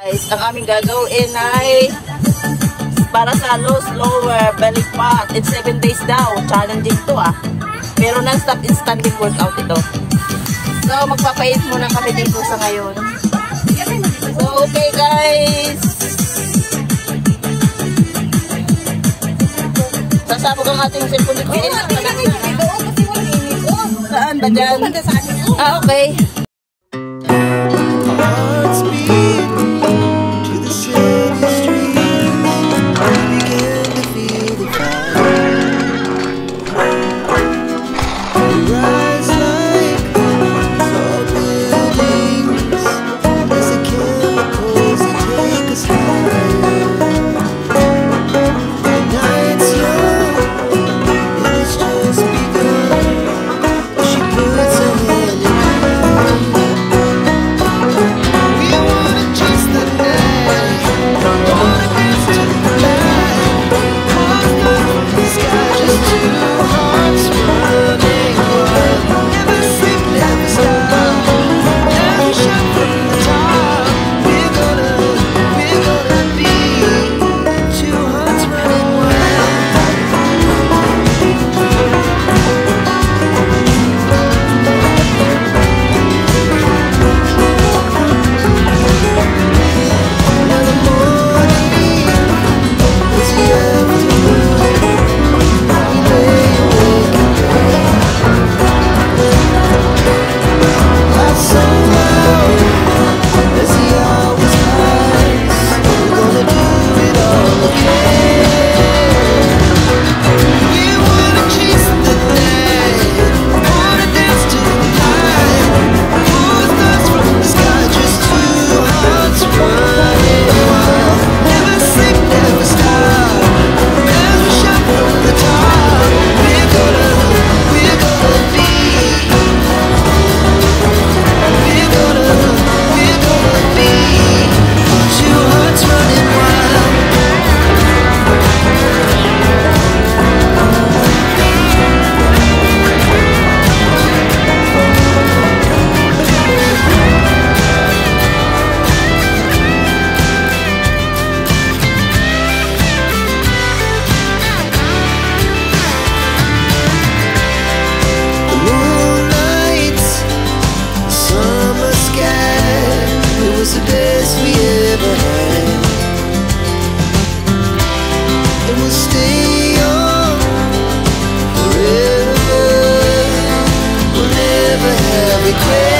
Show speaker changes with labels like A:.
A: Guys, ang aming gagawin ay para sa loose lower belly fat. It's 7 days daw. Challenging to ah. Pero non-stop standing workout ito. So, magpapait muna kami dito sa ngayon. So, okay guys. Sasabog ang ating cellphone. Oh, Saan ba dyan? Ah, okay.
B: we
C: quit